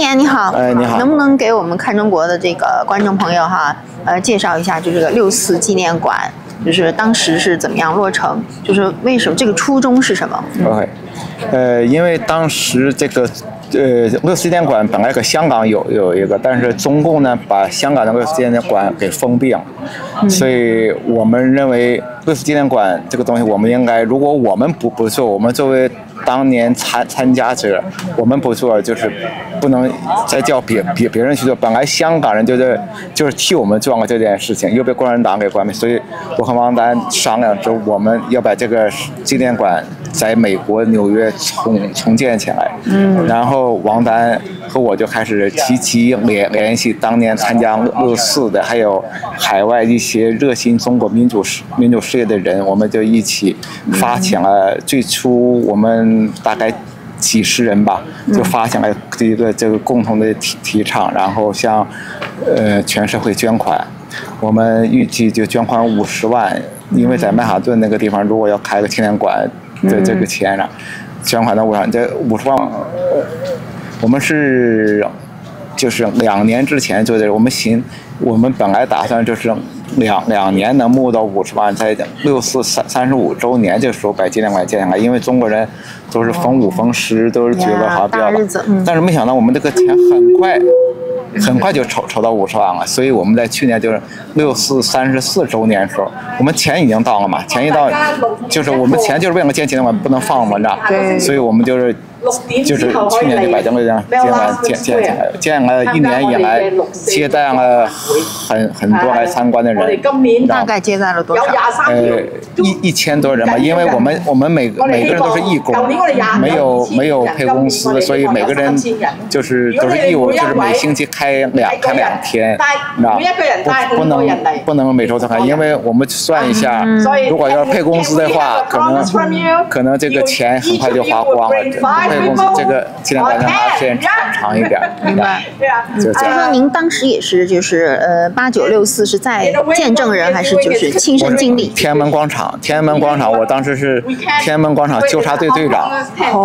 年你好，哎你好。能不能给我们看中国的这个观众朋友哈，呃，介绍一下就这个六四纪念馆，就是当时是怎么样落成，就是为什么这个初衷是什么？OK，呃，因为当时这个呃六四纪念馆本来搁香港有有一个，但是中共呢把香港的六四纪念馆给封闭了，所以我们认为六四纪念馆这个东西，我们应该如果我们不不做，我们作为当年参参加者，我们不做就是不能再叫别别别人去做。本来香港人就是就是替我们做了这件事情，又被共产党给关闭，所以我和王丹商量之后，我们要把这个纪念馆在美国纽约重重建起来。嗯，然后王丹和我就开始积极联联系当年参加六四的，还有海外一些热心中国民主事民主事业的人，我们就一起发起了最初我们大概几十人吧，就发起了这一个这个共同的提提倡，然后向呃全社会捐款。我们预计就捐款五十万，因为在曼哈顿那个地方，如果要开个纪念馆的这个钱啊，捐款到五十万，这五十万，呃我们是就是两年之前就在我们行，我们本来打算就是两两年能募到五十万，在六四三三十五周年这时候把纪念馆建起来，因为中国人都是逢五逢十，都是觉得好像比较但是没想到我们这个钱很快。很快就筹筹到五十万了，所以我们在去年就是六四三十四周年的时候，我们钱已经到了嘛，钱一到，就是我们钱就是为了建纪念馆不能放嘛，你知道？所以我们就是就是去年就把这个纪念馆建建起来，建了一年以来，接待了很很多来参观的我哋人，今年大概接待了多有少？廿三條呃，一一千多人吧，因为我们我们每每个人都是義工，没有没有配公司，所以每个人就是都是义务，就是每星期开两开两天，你知道不不能不能每周都开，因为我们算一下，如果要是配公司的话，可能可能这个钱很快就花光了，配公司这个纪念馆的话时间长长一点，明白。就说您当时也是就是呃八九六四是在见证人还是就是亲身经历？天安门广场，天安门广场，我当时是天安门广场纠察队队长，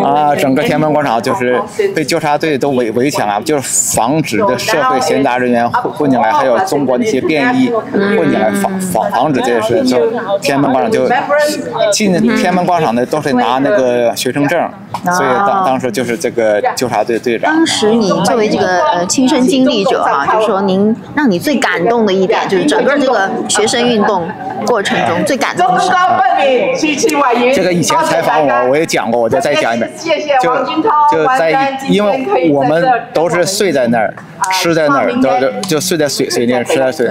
啊，整个天安门广场就是被纠察队都围围起来，就是防止的社会闲杂人员混混进来，还有中国那些便衣混进来，防防防止这些事。就天安门广场就进天安门广场的都是拿那个学生证，所以当当时就是这个纠察队队长。当时你作为这个呃亲身经历者哈、就是說您让你最感动的一点，就是整个这个学生运动过程中最感动的是。这个以前采访我，我也讲过，我就再讲一遍。就就在，因为我们都是睡在那儿，吃在那儿，都就就睡在水水面，吃在水。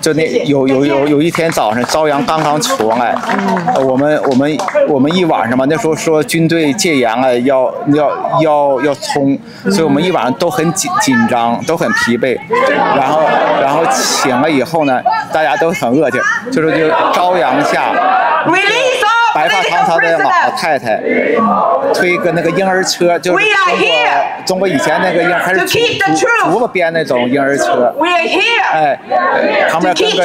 就那有有有有一天早上，朝阳刚刚出来，呃我们我们我们一晚上嘛，那时候说军队戒严了，要要要要冲，所以我们一晚上都很紧紧张，都很疲惫。然后然后醒了以后呢，大家都很饿，就就是就朝阳下。白发苍苍的老太太推个那个婴儿车，就是中国中国以前那个婴儿还是竹竹竹子编那种婴儿车.哎，旁边跟个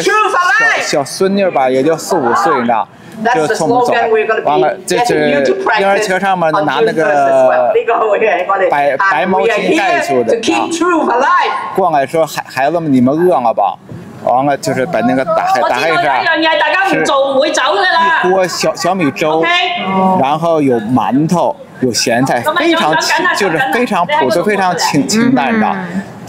小小孙女吧，也就四五岁，你知道。就送我们走 gonna，be 完了，这是婴儿车上面拿那 June 1st as well. 个白白毛巾盖住的过来说孩孩子们你们饿了吧？完了就是把那个打开打开一下。一锅小小米粥然后有馒头，有咸菜，非常清就是非常朴素，非常清清淡，你知道。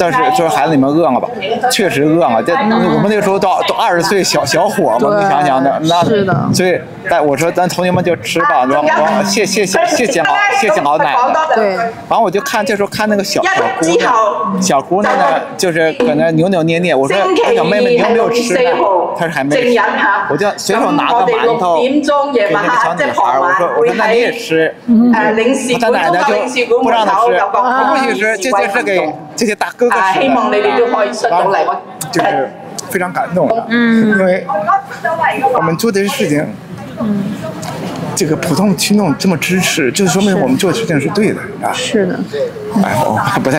但是就是孩子你们饿了吧？确实饿了。这我们那个时候都都二十岁小小伙嘛，你想想那那是的所以，但我说咱同学们就吃吧，然后然后谢谢谢谢谢老谢谢老奶奶。对然后我就看这时候看那个小小姑娘，小姑娘呢就是搁那扭扭捏捏，我说小妹妹你有没有吃呢？她说还没吃，我就随手拿个馒頭六點鐘夜给那个小女孩我说我说那你也吃。她奶奶就不让她吃，門口有個我不许吃，这就是給这些大哥哥啊，吃希望你的。哋都可以出到嚟。我就是非常感动的，嗯，因为我们做的事情，嗯，这个普通群众这么支持，就说明我们做的事情是对的啊。是的。哎，我不太